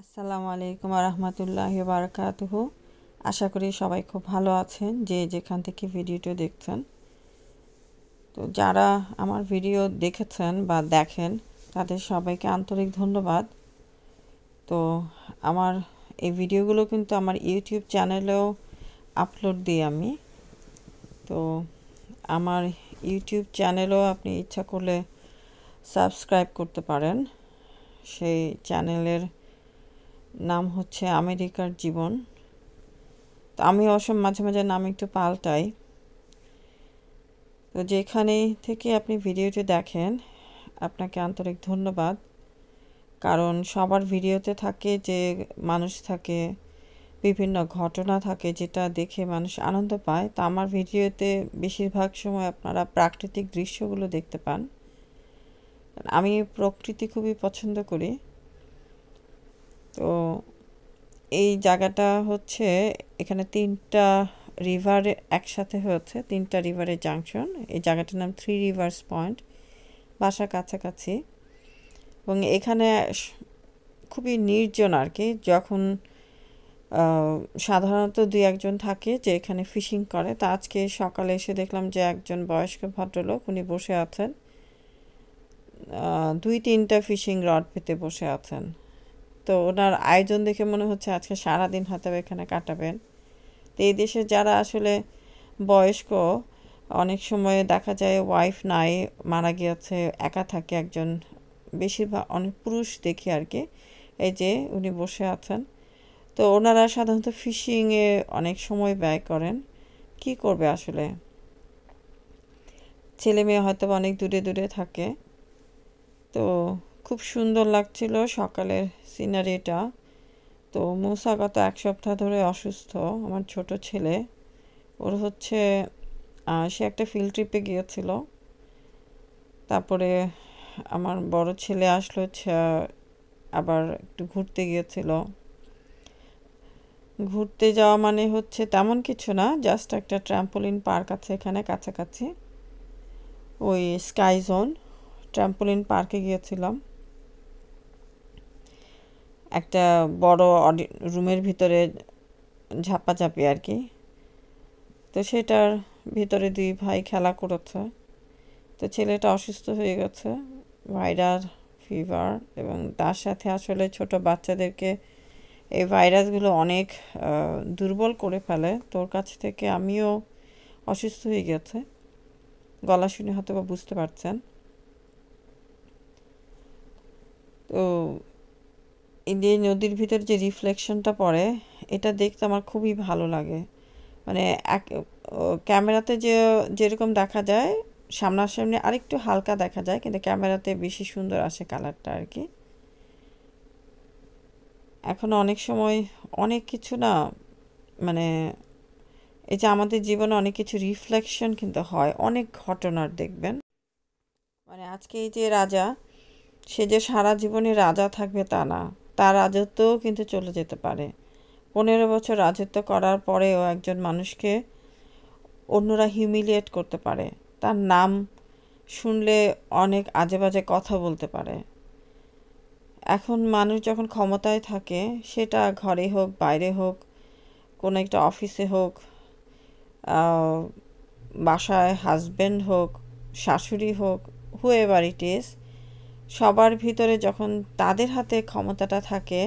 আসসালামু আলাইকুম রহমতুল্লাহ বারকাতুহ। আশা করি সবাই খুব ভালো আছেন, যে যেখান থেকে ভিডিওটি দেখছেন। তো যারা আমার ভিডিও দেখেছেন বা দেখেন, তাদের সবাইকে আন্তরিক ধন্যবাদ। তো আমার এই ভিডিওগুলো কিন্তু আমার ইউটিউব চ্যানেলেও আপলোড দিই আমি। তো আমার ইউটিউব চ্যানেলও আপনি ইচ্ছা করলে সাবস্ক্রাইব করতে পারেন। সেই চ্যানেলের নাম হচ্ছে আমেরিকার জীবন। তো আমি অবশ্য মাঝে মাঝে নাম একটু পাল্টাই। তো যেখানে থেকে আপনি ভিডিওটি দেখেন, আপনাকে আন্তরিক ধন্যবাদ। কারণ সবার ভিডিওতে থাকে যে মানুষ থাকে, বিভিন্ন ঘটনা থাকে যেটা দেখে মানুষ আনন্দ পায়। তা আমার ভিডিওতে বেশিরভাগ সময় আপনারা প্রাকৃতিক দৃশ্যগুলো দেখতে পান। আমি প্রকৃতি খুবই পছন্দ করি। তো এই জায়গাটা হচ্ছে এখানে তিনটা রিভার একসাথে হয়েছে, তিনটা রিভারের জাংশন এই জায়গাটার নাম থ্রি রিভার্স পয়েন্ট বাসার কাছাকাছি। এবং এখানে খুবই নির্জন আর কি, যখন সাধারণত দুই একজন থাকে যে এখানে ফিশিং করে। তা আজকে সকালে এসে দেখলাম যে একজন বয়স্ক ভদ্রলোক উনি বসে আছেন। দুই তিনটা ফিশিং রড পেতে বসে আছেন। তো ওনার আয়োজন দেখে মনে হচ্ছে আজকে সারাদিন হয়তো এখানে কাটাবেন। তো এই দেশে যারা আসলে বয়স্ক, অনেক সময় দেখা যায় ওয়াইফ নাই, মারা গিয়েছে, একা থাকে একজন, বেশিরভাগ অনেক পুরুষ দেখি আর কি, এই যে উনি বসে আছেন। তো ওনারা সাধারণত ফিশিংয়ে অনেক সময় ব্যয় করেন। কি করবে আসলে? ছেলে মেয়ে হয়তো অনেক দূরে দূরে থাকে। তো খুব সুন্দর লাগছিল সকালের সিনারিটা তো মূসা গত এক সপ্তাহ ধরে অসুস্থ, আমার ছোট ছেলে। ওর হচ্ছে সে একটা ফিল্ড ট্রিপে গিয়েছিল। তারপরে আমার বড় ছেলে আসলো আবার একটু ঘুরতে গিয়েছিল। ঘুরতে যাওয়া মানে হচ্ছে তেমন কিছু না জাস্ট একটা ট্র্যাম্পোলিন পার্ক আছে এখানে কাছাকাছি। ওই স্কাই জোন ট্র্যাম্পোলিন পার্কে গিয়েছিলাম। একটা বড় অডি, রুমের ভিতরে ঝাপাঝাপি আর কি। তো সেটার ভিতরে দুই ভাই খেলা করেছে। তো ছেলেটা অসুস্থ হয়ে গেছে, ভাইরাল ফিভার এবং তার সাথে আসলে ছোট বাচ্চাদেরকে এই ভাইরাসগুলো অনেক দুর্বল করে ফেলে। তোর কাছ থেকে আমিও অসুস্থ হয়ে গেছে। গলা শুনে হয়তো বা বুঝতে পারছেন। তো এই নদীর ভিতর যে রিফ্লেকশনটা পড়ে, এটা দেখতে আমার খুবই ভালো লাগে। মানে এক ক্যামেরাতে যে, যেরকম দেখা যায়, সামনাসামনি আরেকটু হালকা দেখা যায়, কিন্তু ক্যামেরাতে বেশি সুন্দর আসে কালারটা আর কি এখন অনেক সময় অনেক কিছু না মানে এই যে আমাদের জীবনে অনেক কিছু রিফ্লেকশন কিন্তু হয়, অনেক ঘটনার দেখবেন। মানে আজকে এই যে রাজা, সে যে সারা জীবনে রাজা থাকবে তা না। তার রাজত্বও কিন্তু চলে যেতে পারে। পনেরো বছর রাজত্ব করার পরেও একজন মানুষকে অন্যরা হিউমিলিয়েট করতে পারে। তার নাম শুনলে অনেক আজে বাজে কথা বলতে পারে। এখন মানুষ যখন ক্ষমতায় থাকে, সেটা ঘরে হোক, বাইরে হোক, কোনো একটা অফিসে হোক বাসায় হাজব্যান্ড হোক, শাশুড়ি হোক ইট ইজ সবার ভিতরে যখন তাদের হাতে ক্ষমতাটা থাকে,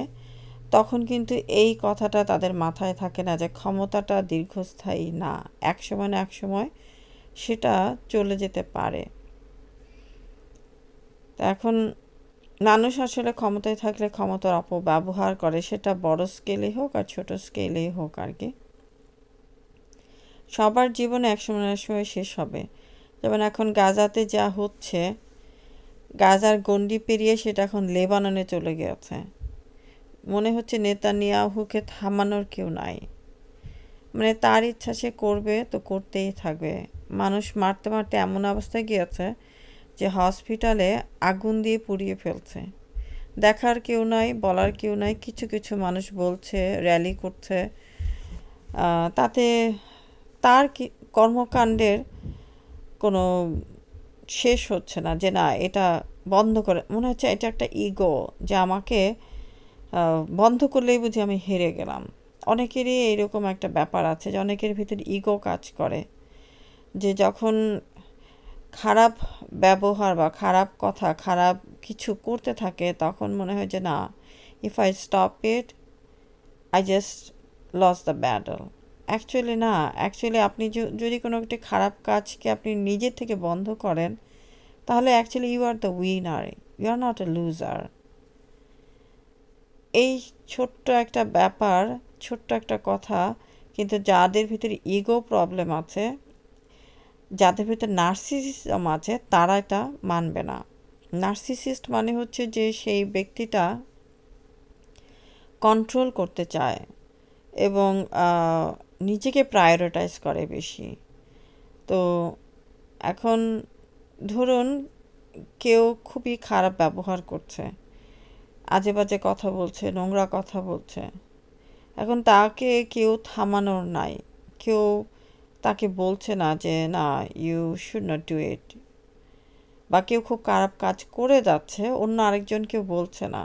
তখন কিন্তু এই কথাটা তাদের মাথায় থাকে না যে ক্ষমতাটা দীর্ঘস্থায়ী না এক সময় না এক সময় সেটা চলে যেতে পারে। এখন মানুষ আসলে ক্ষমতায় থাকলে ক্ষমতার অপব্যবহার করে, সেটা বড় স্কেলেই হোক আর ছোট স্কেলেই হোক আর কি। সবার জীবনে এক সময় শেষ হবে। যেমন এখন গাজাতে যা হচ্ছে গাজার গন্ডি পেরিয়ে সেটা এখন লেবাননে চলে গেছে। মনে হচ্ছে নেতানিয়াহুকে থামানোর কেউ নাই। মানে তার ইচ্ছা সে করবে তো করতেই থাকবে। মানুষ মারতে মারতে এমন অবস্থায় গিয়েছে যে হসপিটালে আগুন দিয়ে পুড়িয়ে ফেলছে। দেখার কেউ নাই, বলার কেউ নাই, কিছু কিছু মানুষ বলছে র্যালি করছে। তাতে তার কর্মকাণ্ডের কোনো শেষ হচ্ছে না যে না, এটা বন্ধ করে, মনে হচ্ছে এটা একটা ইগো যে আমাকে বন্ধ করলেই বুঝি আমি হেরে গেলাম। অনেকেরই এইরকম একটা ব্যাপার আছে যে অনেকের ভিতরে ইগো কাজ করে। যে যখন খারাপ ব্যবহার বা খারাপ কথা, খারাপ কিছু করতে থাকে, তখন মনে হয় যে না if I stop it I just lose the battle actually না অ্যাকচুয়ালি আপনি যদি কোনো একটি খারাপ কাজকে আপনি নিজের থেকে বন্ধ করেন, তাহলে actually you are the winner you are not a loser এই ছোট্ট একটা ব্যাপার, ছোট্ট একটা কথা, কিন্তু যাদের ভিতরে ইগো প্রবলেম আছে, যাদের ভিতরে নার্সিসিজম আছে, তারা এটা মানবে না। নার্সিসিস্ট মানে হচ্ছে যে সেই ব্যক্তিটা কন্ট্রোল করতে চায় এবং নিজেকে প্রায়োরিটাইজ করে বেশি। তো এখন ধরুন কেউ খুবই খারাপ ব্যবহার করছে আজে বাজে কথা বলছে, নোংরা কথা বলছে। এখন তাকে কেউ থামানোর নাই, কেউ তাকে বলছে না যে, না you should not do it বা কেউ খুব খারাপ কাজ করে যাচ্ছে, অন্য আরেকজন কেউ বলছে না।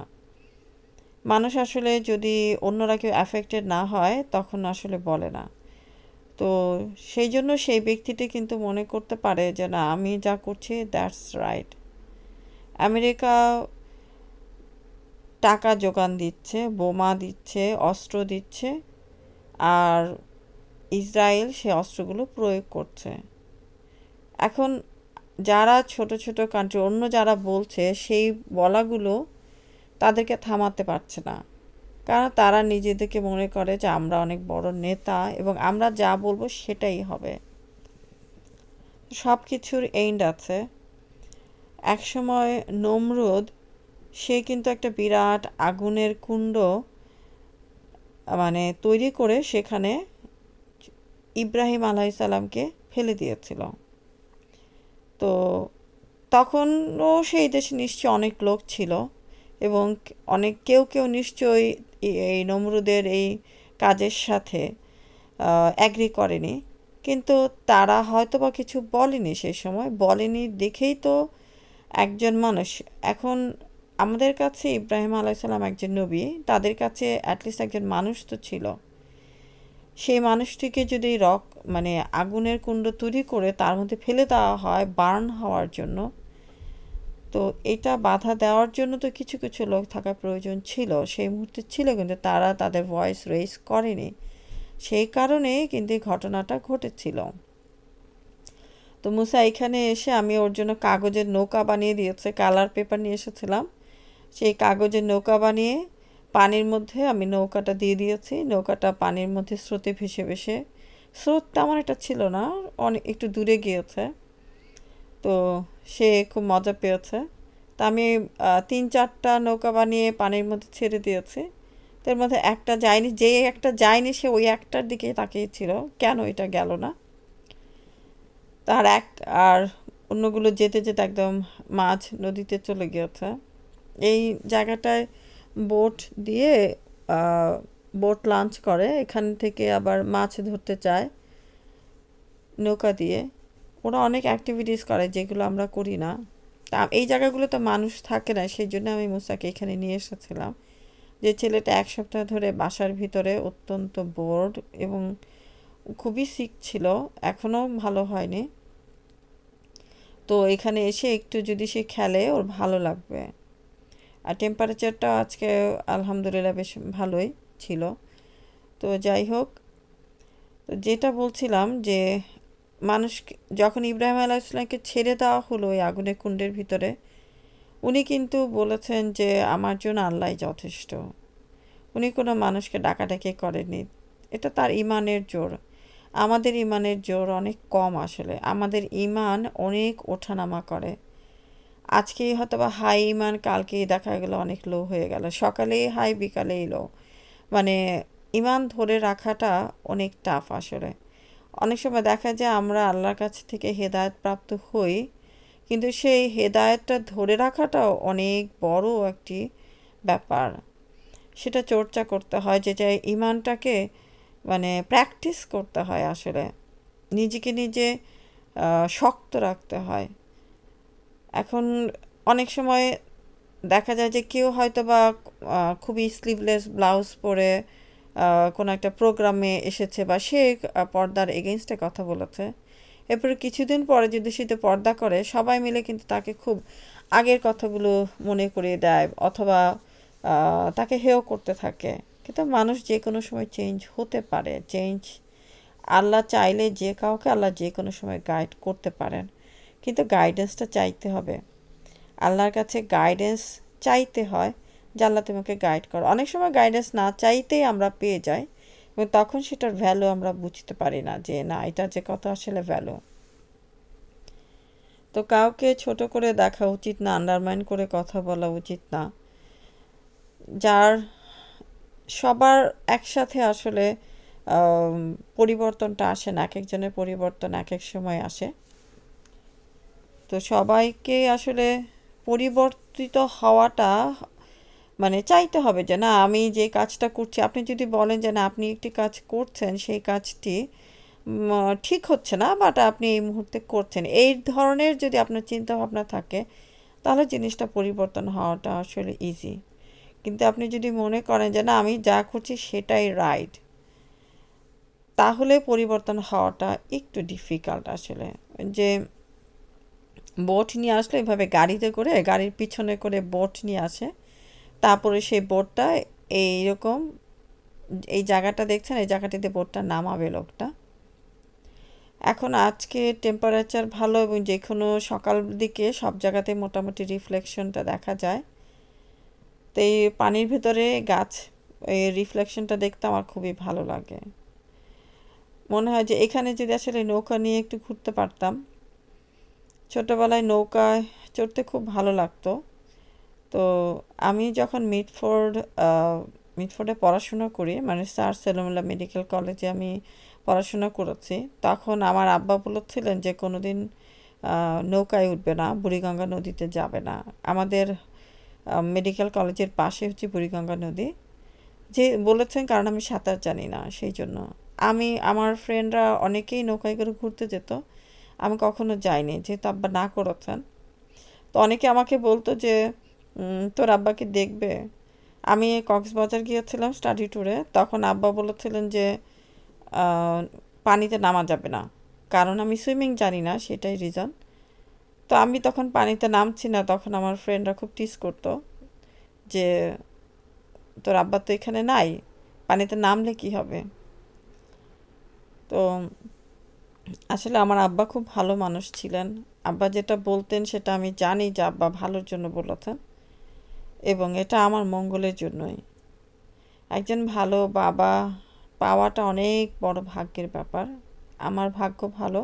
মানুষ আসলে যদি অন্যরা কেউ অ্যাফেক্টেড না হয়, তখন আসলে বলে না। তো সেই জন্য সেই ব্যক্তিটি কিন্তু মনে করতে পারে যে, না, আমি যা করছি দ্যাটস রাইট আমেরিকা টাকা যোগান দিচ্ছে, বোমা দিচ্ছে, অস্ত্র দিচ্ছে, আর ইসরায়েল সে অস্ত্রগুলো প্রয়োগ করছে। এখন যারা ছোট ছোট কান্ট্রি অন্য যারা বলছে, সেই বলাগুলো তাদেরকে থামাতে পারছে না। কারণ তারা নিজেদেরকে মনে করে যে আমরা অনেক বড় নেতা এবং আমরা যা বলব সেটাই হবে। সব কিছুর এইন্ড আছে। একসময় নমরুদ, সে কিন্তু একটা বিরাট আগুনের কুণ্ড মানে তৈরি করে সেখানে ইব্রাহিম আলাইসাল্লামকে ফেলে দিয়েছিল। তো তখনও সেই দেশে নিশ্চয়ই অনেক লোক ছিল। এবং অনেক কেউ কেউ নিশ্চয়ই এই নমরুদের এই কাজের সাথে অ্যাগ্রি করেনি। কিন্তু তারা হয়তো বা কিছু বলেনি সেই সময়। বলেনি দেখেই তো একজন মানুষ। এখন আমাদের কাছে ইব্রাহিম আলাইসাল্লাম একজন নবী, তাদের কাছে অ্যাটলিস্ট একজন মানুষ তো ছিল। সেই মানুষটিকে যদি রক মানে আগুনের কুণ্ড তৈরি করে তার মধ্যে ফেলে দেওয়া হয় বার্ন হওয়ার জন্য তো এটা বাধা দেওয়ার জন্য তো কিছু কিছু লোক থাকা প্রয়োজন ছিল। সেই মুহূর্তে ছিল কিন্তু তারা তাদের ভয়েস রেজ করেনি। সেই কারণে কিন্তু ঘটনাটা ঘটেছিল। তো মুসা এখানে এসে আমি ওর জন্য কাগজের নৌকা বানিয়ে দিয়েছে, কালার পেপার নিয়ে এসেছিলাম। সেই কাগজের নৌকা বানিয়ে পানির মধ্যে আমি নৌকাটা দিয়ে দিয়েছি। নৌকাটা পানির মধ্যে স্রোতে ভেসে ভেসে স্রোত তেমন একটা ছিল না, অনেক একটু দূরে গিয়েছে। তো সে খুব মজা পেয়েছে। তা আমি তিন চারটা নৌকা বানিয়ে পানির মধ্যে ছেড়ে দিয়েছি। তার মধ্যে একটা যায়নি যে একটা যায়নি সে ওই একটার দিকে তাকিয়েছিল। কেন এটা গেল না? তার এক, আর অন্যগুলো যেতে যেতে একদম মাছ নদীতে চলে গিয়েছে। এই জায়গাটায় বোট দিয়ে বোট লঞ্চ করে। এখান থেকে আবার মাছ ধরতে চায় নৌকা দিয়ে। ওরা অনেক অ্যাক্টিভিটিস করে যেগুলো আমরা করি না। তা এই জায়গাগুলো তো মানুষ থাকে না, সেই জন্য আমি মুসাকে এখানে নিয়ে এসেছিলাম। যে ছেলেটা এক সপ্তাহ ধরে বাসার ভিতরে অত্যন্ত বোর্ড এবং খুবই সিক ছিল, এখনও ভালো হয়নি। তো এখানে এসে একটু যদি সে খেলে, ওর ভালো লাগবে। আর টেম্পারেচারটা আজকে আলহামদুলিল্লাহ বেশ ভালোই ছিল। তো যাই হোক, তো যেটা বলছিলাম যে মানুষ যখন ইব্রাহিম আলাইসলামকে ছেড়ে দেওয়া হলো ওই আগুনের কুণ্ডের ভিতরে, উনি কিন্তু বলেছেন যে, আমার জন্য আল্লাহ যথেষ্ট। উনি কোনো মানুষকে ডাকাডাকি করেননি। এটা তার ইমানের জোর। আমাদের ইমানের জোর অনেক কম আসলে। আমাদের ইমান অনেক ওঠানামা করে। আজকেই হয়তো বা হাই ইমান, কালকেই দেখা গেল অনেক লো হয়ে গেল। সকালেই হাই, বিকালেই লো মানে ইমান ধরে রাখাটা অনেক টাফ আসলে। অনেক সময় দেখা যায় আমরা আল্লাহর কাছ থেকে হেদায়ত প্রাপ্ত হই, কিন্তু সেই হেদায়তটা ধরে রাখাটাও অনেক বড় একটি ব্যাপার। সেটা চর্চা করতে হয়, যে যে ইমানটাকে মানে প্র্যাকটিস করতে হয় আসলে। নিজেকে নিজে শক্ত রাখতে হয়। এখন অনেক সময় দেখা যায় যে কেউ হয়তো বা খুবই স্লিভলেস ব্লাউজ পরে কোনো একটা প্রোগ্রামে এসেছে বা সে পর্দার এগেনস্টে কথা বলেছে। এরপরে কিছুদিন পরে যদি সেটা পর্দা করে, সবাই মিলে কিন্তু তাকে খুব আগের কথাগুলো মনে করিয়ে দেয় অথবা তাকে হেয় করতে থাকে। কিন্তু মানুষ যে কোনো সময় চেঞ্জ হতে পারে। চেঞ্জ আল্লাহ চাইলে যে কাউকে আল্লাহ যে কোনো সময় গাইড করতে পারেন। কিন্তু গাইডেন্সটা চাইতে হবে। আল্লাহর কাছে গাইডেন্স চাইতে হয়। আল্লাহ তোমাকে গাইড করো। অনেক সময় গাইডেন্স না চাইতেই আমরা পেয়ে যাই এবং তখন সেটার ভ্যালু আমরা বুঝতে পারি না যে, না, এটা যে কত আসলে ভ্যালু তো কাউকে ছোট করে দেখা উচিত না আন্ডারমাইন করে কথা বলা উচিত না। যার সবার একসাথে আসলে পরিবর্তনটা আসে না এক একজনের পরিবর্তন এক এক সময় আসে। তো সবাইকে আসলে পরিবর্তিত হওয়াটা মানে চাইতে হবে যে, না, আমি যে কাজটা করছি, আপনি যদি বলেন যে, না, আপনি একটি কাজ করছেন, সেই কাজটি ঠিক হচ্ছে না, বাট আপনি এই মুহূর্তে করছেন। এই ধরনের যদি আপনার চিন্তা ভাবনা থাকে, তাহলে জিনিসটা পরিবর্তন হওয়াটা আসলে ইজি কিন্তু আপনি যদি মনে করেন যে, না, আমি যা করছি সেটাই রাইট তাহলে পরিবর্তন হওয়াটা একটু ডিফিকাল্ট আসলে। যে বোট নিয়ে আসলে এভাবে গাড়িতে করে, গাড়ির পিছনে করে বোট নিয়ে আসে তারপরে সেই বোটটা এইরকম, এই জায়গাটা দেখছেন, এই জায়গাটিতে বোর্ডটা নামাবে লোকটা। এখন আজকে টেম্পারেচার ভালো এবং যে কোনো সকাল দিকে সব জায়গাতে মোটামুটি রিফ্লেকশনটা দেখা যায়। তো এই পানির ভেতরে গাছ, এই রিফ্লেকশনটা দেখতে আমার খুবই ভালো লাগে। মনে হয় যে এখানে যদি আসলে নৌকা নিয়ে একটু ঘুরতে পারতাম, ছোটোবেলায় নৌকায় চড়তে খুব ভালো লাগতো। তো আমি যখন মিডফোর্ড মিডফোর্ডে পড়াশোনা করি মানে স্যার সেলুমুল্লাহ মেডিকেল কলেজে আমি পড়াশোনা করেছি তখন আমার আব্বা বলেছিলেন যে কোনোদিন আহ, নৌকায় উঠবে না বুড়িগঙ্গা নদীতে যাবে না। আমাদের মেডিকেল কলেজের পাশে হচ্ছে বুড়িগঙ্গা নদী। যে বলেছেন কারণ আমি সাঁতার জানি না সেই জন্য। আমি আমার ফ্রেন্ডরা অনেকেই নৌকায় করে ঘুরতে যেত আমি কখনো যাইনি যেহেতু আব্বা না করেছেন। তো অনেকে আমাকে বলতো যে তোর আব্বাকে দেখবে? আমি কক্সবাজার গিয়েছিলাম স্টাডি ট্যুরে তখন আব্বা বলেছিলেন যে পানিতে নামা যাবে না। কারণ আমি সুইমিং জানি না, সেটাই রিজন তো আমি তখন পানিতে নামছি না, তখন আমার ফ্রেন্ডরা খুব টিস করতো যে, তোর আব্বা তো এখানে নাই, পানিতে নামলে কি হবে? তো আসলে আমার আব্বা খুব ভালো মানুষ ছিলেন। আব্বা যেটা বলতেন সেটা আমি জানি যে আব্বা ভালোর জন্য বলেছেন। এবং এটা আমার মঙ্গলের জন্যই। একজন ভালো বাবা পাওয়াটা অনেক বড় ভাগ্যের ব্যাপার। আমার ভাগ্য ভালো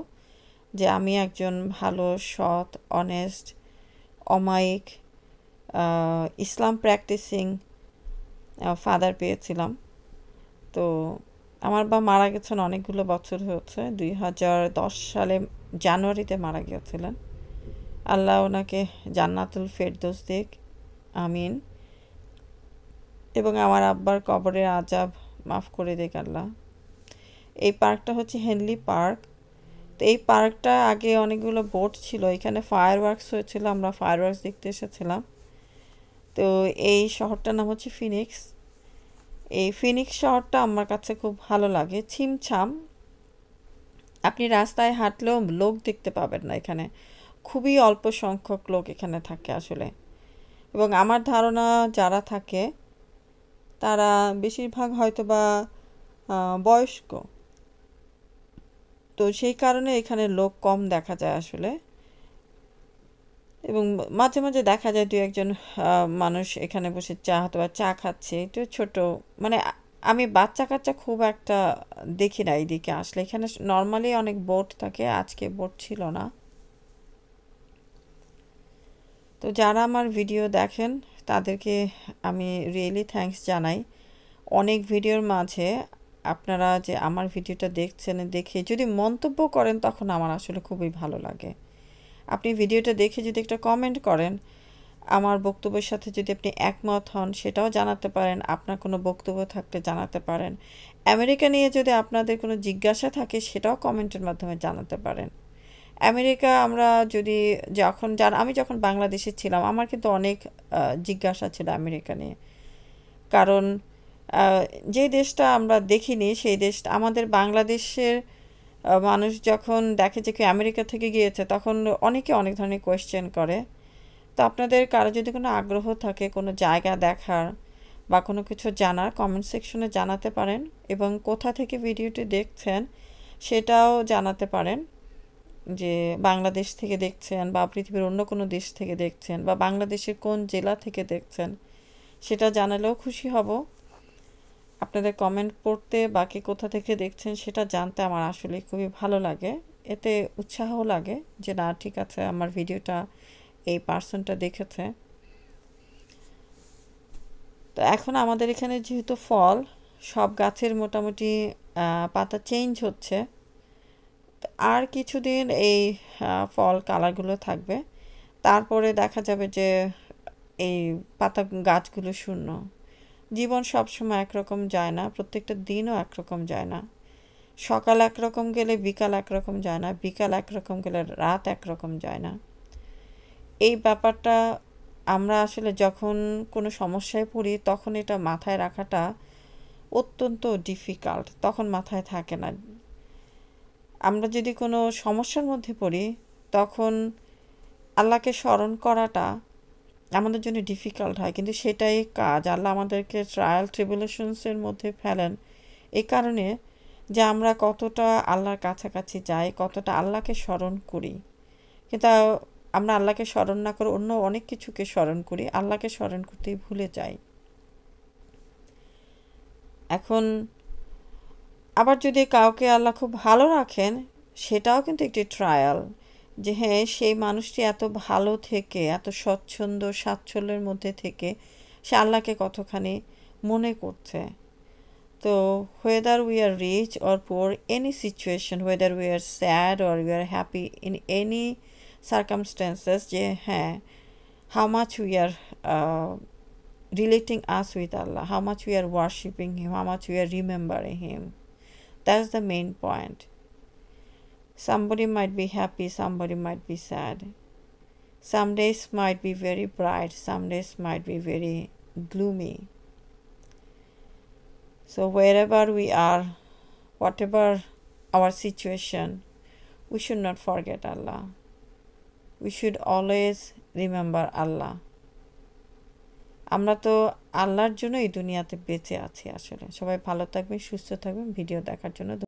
যে আমি একজন ভালো, সৎ অনেস্ট অমায়িক ইসলাম প্র্যাকটিসিং ফাদার পেয়েছিলাম। তো আমার বা মারা গেছেন অনেকগুলো বছর হয়েছে। দুই হাজার দশ সালে জানুয়ারিতে মারা গিয়েছিলেন। আল্লাহ ওনাকে জান্নাতুল ফেরদোস দিক। আমিন। এবং আমার আব্বার কবরের আজাব মাফ করে দিক আল্লাহ এই পার্কটা হচ্ছে হেনলি পার্ক। তো এই পার্কটা আগে অনেকগুলো বোট ছিল, এখানে ফায়ার ওয়ার্কস হয়েছিল, আমরা ফায়ার ওয়ার্কস দেখতে এসেছিলাম। তো এই শহরটার নাম হচ্ছে ফিনিক্স এই ফিনিক্স শহরটা আমার কাছে খুব ভালো লাগে। ছিমছাম। আপনি রাস্তায় হাঁটলেও লোক দেখতে পাবেন না এখানে। খুবই অল্প সংখ্যক লোক এখানে থাকে আসলে। এবং আমার ধারণা যারা থাকে, তারা বেশিরভাগ হয়তো বা বয়স্ক। তো সেই কারণে এখানে লোক কম দেখা যায় আসলে। এবং মাঝে মাঝে দেখা যায় দু একজন মানুষ এখানে বসে চা অথবা চা খাচ্ছে। একটু ছোট মানে আমি বাচ্চা কাচ্চা খুব একটা দেখি না এইদিকে। আসলে এখানে নর্মালি অনেক বোট থাকে, আজকে বোট ছিল না। তো যারা আমার ভিডিও দেখেন, তাদেরকে আমি রিয়েলি থ্যাঙ্কস জানাই। অনেক ভিডিওর মাঝে আপনারা যে আমার ভিডিওটা দেখছেন, দেখে যদি মন্তব্য করেন, তখন আমার আসলে খুবই ভালো লাগে। আপনি ভিডিওটা দেখে যদি একটা কমেন্ট করেন, আমার বক্তব্যের সাথে যদি আপনি একমত হন, সেটাও জানাতে পারেন, আপনার কোনো বক্তব্য থাকলে জানাতে পারেন। আমেরিকা নিয়ে যদি আপনাদের কোনো জিজ্ঞাসা থাকে, সেটাও কমেন্টের মাধ্যমে জানাতে পারেন। আমেরিকা আমরা যদি যখন যান, আমি যখন বাংলাদেশে ছিলাম, আমার কিন্তু অনেক জিজ্ঞাসা ছিল আমেরিকা নিয়ে। কারণ যে দেশটা আমরা দেখিনি, সেই দেশটা আমাদের বাংলাদেশের মানুষ যখন দেখে যে কি আমেরিকা থেকে গিয়েছে, তখন অনেকে অনেক ধরনের কোয়েশ্চেন করে। তো আপনাদের কারও যদি কোনো আগ্রহ থাকে কোনো জায়গা দেখার বা কোনো কিছু জানার কমেন্ট সেকশনে জানাতে পারেন এবং কোথা থেকে ভিডিওটি দেখছেন সেটাও জানাতে পারেন। যে বাংলাদেশ থেকে দেখছেন বা পৃথিবীর অন্য কোনো দেশ থেকে দেখছেন বা বাংলাদেশের কোন জেলা থেকে দেখছেন, সেটা জানালেও খুশি হব। আপনাদের কমেন্ট পড়তে বাকি কোথা থেকে দেখছেন সেটা জানতে আমার আসলে খুবই ভালো লাগে। এতে উৎসাহ লাগে যে, না, ঠিক আছে, আমার ভিডিওটা এই পার্সনটা দেখেছে। তো এখন আমাদের এখানে যেহেতু ফল, সব গাছের মোটামুটি পাতা চেঞ্জ হচ্ছে। আর কিছুদিন এই ফল কালারগুলো থাকবে। তারপরে দেখা যাবে যে, এই পাতা গাছগুলো শূন্য। জীবন সবসময় একরকম যায় না, প্রত্যেকটা দিনও একরকম যায় না। সকাল একরকম গেলে বিকাল একরকম যায় না, বিকাল একরকম গেলে রাত একরকম যায় না। এই ব্যাপারটা আমরা আসলে যখন কোনো সমস্যায় পড়ি, তখন এটা মাথায় রাখাটা অত্যন্ত ডিফিকাল্ট তখন মাথায় থাকে না। আমরা যদি কোনো সমস্যার মধ্যে পড়ি, তখন আল্লাহকে স্মরণ করাটা আমাদের জন্য ডিফিকাল্ট হয়। কিন্তু সেটাই কাজ। আল্লাহ আমাদেরকে ট্রায়াল ট্রিবুলেশনসের মধ্যে ফেলেন। এই কারণে যে আমরা কতটা আল্লাহর কাছাকাছি যাই, কতটা আল্লাহকে স্মরণ করি। কিন্তু আমরা আল্লাহকে স্মরণ না করে অন্য অনেক কিছুকে স্মরণ করি। আল্লাহকে স্মরণ করতেই ভুলে যাই। এখন আবার যদি কাউকে আল্লাহ খুব ভালো রাখেন সেটাও কিন্তু একটি ট্রায়াল যে হ্যাঁ সেই মানুষটি এত ভালো থেকে এত স্বচ্ছন্দ স্বাচ্ছল্যের মধ্যে থেকে সে আল্লাহকে কতখানি মনে করছে তো whether we are rich or poor any situation whether we are sad or we are happy in any circumstances যে হ্যাঁ how much we are relating us with Allah how much we are worshipping Him, how much we are remembering Him. That's the main point. Somebody might be happy, somebody might be sad. Some days might be very bright, some days might be very gloomy. So, wherever we are, whatever our situation, we should not forget Allah. We should always remember Allah. আমরা তো আল্লাহর জন্য এই দুনিয়াতে বেঁচে আছি আসলে। সবাই ভালো থাকবেন, সুস্থ থাকবেন, ভিডিও দেখার জন্য